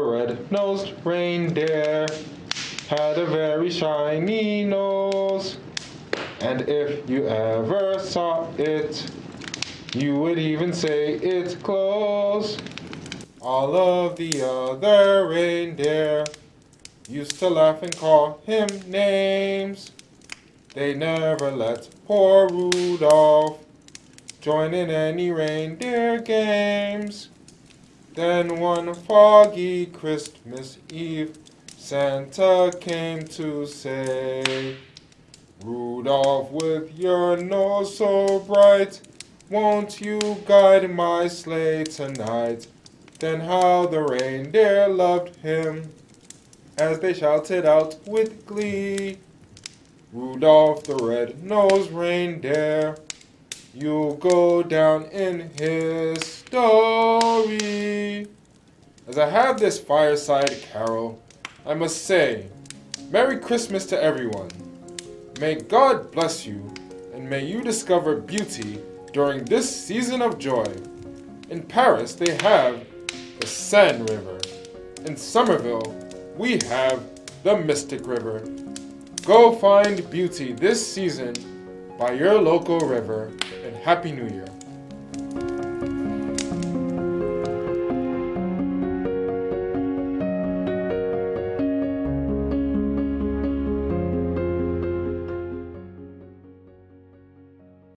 red-nosed reindeer had a very shiny nose. And if you ever saw it, you would even say it glows. All of the other reindeer used to laugh and call him names. They never let poor Rudolph join in any reindeer games. Then one foggy Christmas Eve, Santa came to say, Rudolph, with your nose so bright, won't you guide my sleigh tonight? Then how the reindeer loved him as they shouted out with glee. Rudolph the red-nosed reindeer, you'll go down in history. As I have this fireside carol, I must say, Merry Christmas to everyone. May God bless you, and may you discover beauty during this season of joy. In Paris, they have the Seine River. In Somerville, we have the Mystic River. Go find beauty this season by your local river, and Happy New Year.